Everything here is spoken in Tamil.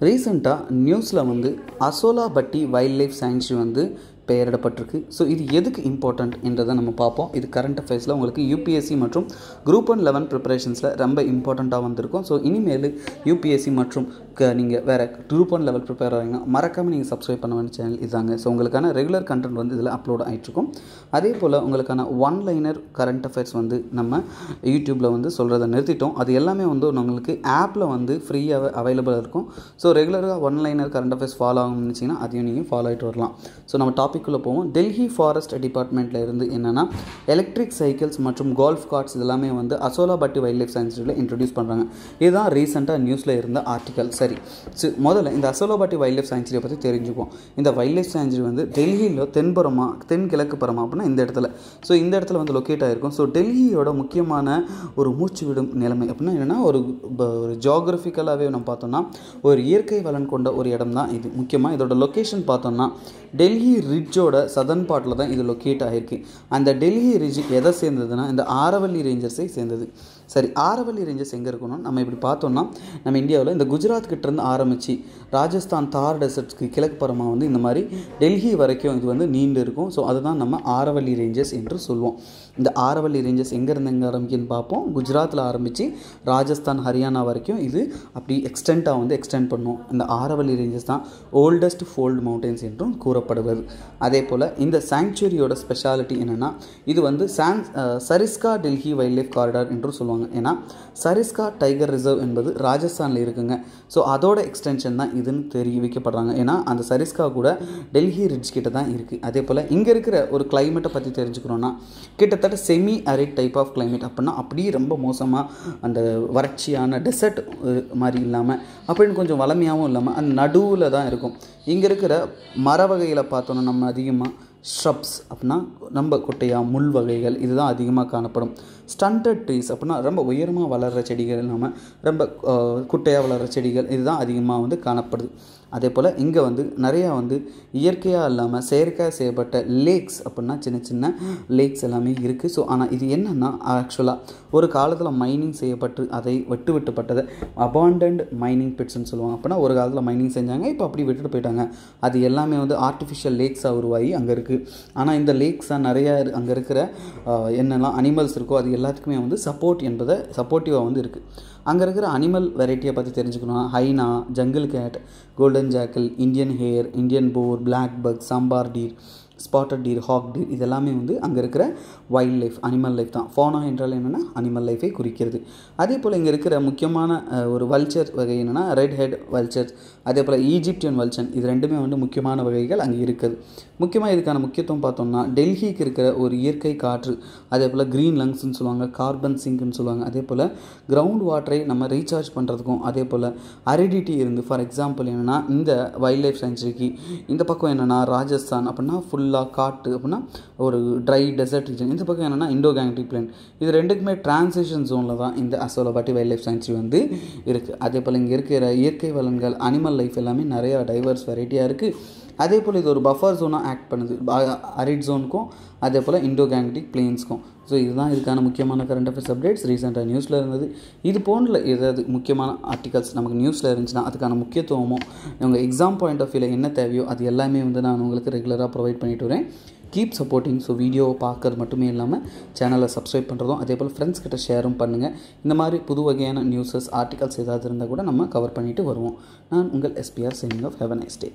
ரீசெண்டாக நியூஸில் வந்து அசோலா பட்டி வைல்ட் லைஃப் சாங்சுரி வந்து பெயரிடப்பட்டிருக்கு. ஸோ இது எதுக்கு இம்பார்ட்டண்ட் என்றதை நம்ம பார்ப்போம். இது கரண்ட் அஃபேர்ஸில் உங்களுக்கு யூபிஎஸ்சி மற்றும் குரூப் ஒன் லெவன் ப்ரிப்பரேஷன்ஸில் ரொம்ப இம்பார்ட்டண்ட்டாக வந்திருக்கும். ஸோ இனிமேல் யூபிஎஸ்சி மற்றும் க நீங்கள் வேறு குரூப் ஒன் லெவல் ப்ரிப்பேர் ஆகிங்கன்னா மறக்காமல் நீங்கள் சப்ஸ்கிரைப் பண்ண வேண்டிய சேனல் இதாங்க. ஸோ உங்களுக்கான ரெகுலர் கண்டென்ட் வந்து இதில் அப்லோட் ஆகிட்ருக்கும் அதே போல் உங்களுக்கான ஒன் லைனர் கரண்ட் அஃபேர்ஸ் வந்து நம்ம யூடியூப்பில் வந்து சொல்கிறத நிறுத்திட்டோம். அது எல்லாமே வந்து உங்களுக்கு ஆப்பில் வந்து ஃப்ரீயாக அவைலபிளாக இருக்கும். ஸோ ரெகுலராக one liner current affairs follow ஆகணும்னு நினச்சிங்கன்னா அதையும் நீங்கள் ஃபாலோ ஆகிட்டு வரலாம். ஸோ நம்ம டாப்பிக்குள்ளே போவோம். டெல்லி ஃபாரஸ்ட் டிபார்ட்மெண்ட்டில் இருந்து என்னென்னா எலக்ட்ரிக் சைக்கிள்ஸ் மற்றும் கோல்ஃப் கார்ட்ஸ் இதெல்லாமே வந்து அசோலாபட்டி வைல்ட் லைஃப் சயின்ஸில் இன்ட்ரடியூஸ் பண்ணுறாங்க இதுதான் ரீசெண்டாக நியூஸில் இருந்த ஆர்டிக்கல் சரி. ஸோ முதல்ல இந்த அசோலாபட்டி வைல்ட் லைஃப் சான்ச்சுரியை பற்றி தெரிஞ்சுக்குவோம். இந்த வைல்ட் லைஃப் சான்ச்சுரி வந்து டெல்லியில் தென்புறமாக தென்கிழக்கு புறமா அப்படின்னா இந்த இடத்துல. ஸோ இந்த இடத்துல வந்து லொக்கேட் ஆகிருக்கும் ஸோ டெல்லியோட முக்கியமான ஒரு மூச்சு விடும் நிலைமை அப்படின்னா என்னென்னா ஒரு ப- ஒரு ஜியாகிரபிக்கலாகவே நம்ம பார்த்தோம்னா ஒரு இயற்கை வளன் கொண்ட ஒரு இடம் தான் இது. முக்கியமாக இதோட லொக்கேஷன் பார்த்தோம்னா டெல்லி ரிட் ரிட்ஜோட சதன் பார்ட்டில் தான் இது லொக்கேட் ஆகிருக்கு அந்த டெல்லி ரிட்ஜ் எதை சேர்ந்ததுன்னா இந்த ஆரவல்லி ரேஞ்சர்ஸை சேர்ந்தது. சரி ஆரவல்லி ரேஞ்சஸ் எங்கே இருக்கணும்? நம்ம இப்படி பார்த்தோம்னா நம்ம இந்தியாவில் இந்த குஜராத் கிட்டேருந்து ஆரம்பித்து ராஜஸ்தான் தார் டெசர்ட்ஸ்க்கு கிழக்கு பரமாக வந்து இந்த மாதிரி டெல்லி வரைக்கும் இது வந்து நீண்டு இருக்கும். ஸோ அதுதான் நம்ம ஆரவல்லி ரேஞ்சஸ் என்று சொல்லுவோம் இந்த ஆரவல்லி ரேஞ்சஸ் எங்கேருந்து எங்கே ஆரம்பிக்குன்னு பார்ப்போம். குஜராத்தில் ஆரம்பித்து ராஜஸ்தான் ஹரியானா வரைக்கும் இது அப்படி எக்ஸ்டெண்ட்டாக வந்து எக்ஸ்டெண்ட் பண்ணும். இந்த ஆரவல்லி ரேஞ்சஸ் தான் ஓல்டஸ்ட் ஃபோல்டு மவுண்டன்ஸ் என்றும் கூறப்படுவது. அதே போல் இந்த சாங்சுரியோட ஸ்பெஷாலிட்டி என்னென்னா இது வந்து song Sariska Delhi wild life corridor என்றும் சொல்லுவாங்க. ஏன்னா சரிஸ்கா டைகர் ரிசர்வ் என்பது ராஜஸ்தானில் இருக்குங்க. ஸோ அதோட எக்ஸ்டென்ஷன் தான் இதுன்னு தெரிவிக்கப்படுறாங்க. ஏன்னா அந்த சரிஸ்கா கூட டெல்லி ரிட்ஜ் கிட்ட தான் இருக்குது அதே போல் இங்கே இருக்கிற ஒரு கிளைமேட்டை பற்றி தெரிஞ்சுக்கிறோன்னா கிட்டத்தட்ட semi arid type of climate அப்படின்னா அப்படியே ரொம்ப மோசமாக அந்த வறட்சியான டெசர்ட் மாதிரி இல்லாமல் அப்படின்னு கொஞ்சம் வளமையாகவும் இல்லாமல் அந்த நடுவில் தான் இருக்கும். இங்கே இருக்கிற மர வகைகளை பார்த்தோன்னா நம்ம அதிகமாக ஷ்ரப்ஸ் அப்படின்னா ரொம்ப குட்டையா முள் வகைகள் இதுதான் அதிகமாக காணப்படும். ஸ்டண்டட் ட்ரீஸ் அப்படின்னா ரொம்ப உயரமாக வளர்கிற செடிகள் இல்லாமல் ரொம்ப குட்டையாக வளர்கிற செடிகள் இதுதான் அதிகமாக வந்து காணப்படுது. அதே போல் இங்கே வந்து நிறையா வந்து இயற்கையாக இல்லாமல் செயற்கையாக செய்யப்பட்ட லேக்ஸ் அப்படின்னா சின்ன சின்ன லேக்ஸ் எல்லாமே இருக்குது ஸோ ஆனால் இது என்னென்னா ஆக்சுவலாக ஒரு காலத்தில் மைனிங் செய்யப்பட்டு அதை விட்டு விட்டுப்பட்டதை அபாண்டன்ட் மைனிங் பிட்ஸ்னு சொல்லுவாங்க. அப்படின்னா ஒரு காலத்தில் மைனிங் செஞ்சாங்க இப்போ அப்படி விட்டுட்டு போயிட்டாங்க. அது எல்லாமே வந்து ஆர்டிஃபிஷியல் லேக்ஸாக உருவாகி அங்கே இருக்குது ஆனால் இந்த லேக்ஸாக நிறையா அங்கே இருக்கிற என்னெல்லாம் அனிமல்ஸ் இருக்கோ அது எல்லாத்துக்குமே வந்து சப்போர்ட் என்பதை சப்போர்ட்டிவாக வந்து இருக்குது அங்கே இருக்கிற அனிமல் வெரைட்டியை பற்றி தெரிஞ்சுக்கணும் hyena jungle cat golden golden jackal, Indian hare, Indian boar, black buck, sambar deer. Spotted deer hog deer இதெல்லாமே வந்து அங்கே இருக்கிற வைல்ட் லைஃப் அனிமல் லைஃப் தான். ஃபோனா என்றால் என்னென்னா அனிமல் லைஃபை குறிக்கிறது. அதே போல் இங்கே இருக்கிற முக்கியமான ஒரு வல்ச்சர் வகை என்னென்னா ரெட் ஹெட் வல்ச்சர்ஸ் அதே போல் ஈஜிப்டியன் வல்ச்சன் இது ரெண்டுமே வந்து முக்கியமான வகைகள் அங்கே இருக்குது. முக்கியமாக இதுக்கான முக்கியத்துவம் பார்த்தோம்னா டெல்லிக்கு இருக்கிற ஒரு இயற்கை காற்று அதே போல் க்ரீன் லங்ஸ்னு சொல்லுவாங்க கார்பன் சிங்க்னு சொல்லுவாங்க அதே போல் கிரவுண்ட் வாட்டரை நம்ம ரீசார்ஜ் பண்ணுறதுக்கும் அதே போல் அரிடிட்டி இருந்து ஃபார் எக்ஸாம்பிள் என்னென்னா இந்த வைல்ட் லைஃப் சென்ச்சுரிக்கு இந்த பக்கம் என்னென்னா ராஜஸ்தான் அப்படின்னா ஃபுல்லாக காட்டு அப்படின்னா ஒரு ட்ரை டெசர்ட் ரீஜன் இந்த பக்கம் என்னென்னா இண்டோ கேங்டிக் பிளேன் இது ரெண்டுக்குமே டிரான்சிஷன் ஜோனில் தான் இந்த அசோலபாட்டி வைல்ட் லைஃப் சாங்சுரி வந்து இருக்குது அதே போல் இங்கே இருக்கிற இயற்கை வளங்கள் அனிமல் லைஃப் எல்லாமே நிறையா டைவர்ஸ் வெரைட்டியாக இருக்குது அதே போல் இது ஒரு பஃபர் ஜோனாக ஆக்ட் பண்ணுது. அரிட் ஜோனுக்கும் அதே போல் இண்டோ கேங்டிக் பிளேன்ஸ்க்கும் ஸோ இதுதான் இதுக்கான முக்கியமான கரண்ட் அஃபேர்ஸ் அப்டேட்ஸ் ரீசெண்டாக நியூஸில் இருந்தது. இது போன்ற ஏதாவது முக்கியமான ஆர்டிகல்ஸ் நமக்கு நியூஸில் இருந்துச்சுன்னா அதுக்கான முக்கியத்துவமும் உங்கள் எக்ஸாம் பாயிண்ட் ஆஃப் வியூவில் என்ன தேவையோ அது எல்லாமே வந்து நான் உங்களுக்கு ரெகுலராக ப்ரொவைட் பண்ணிட்டு வரேன். கீப் சப்போர்ட்டிங் ஸோ வீடியோவை பார்க்கறது மட்டுமே இல்லாமல் சேனலை சப்ஸ்கிரைப் பண்ணுறதும் அதே போல் ஃப்ரெண்ட்ஸ் கிட்ட ஷேரும் பண்ணுங்கள் இந்த மாதிரி புது வகையான நியூஸஸ் ஆர்டிகல்ஸ் ஏதாவது இருந்தால் கூட நம்ம கவர் பண்ணிட்டு வருவோம். நான் உங்கள் SPR signing off have nice day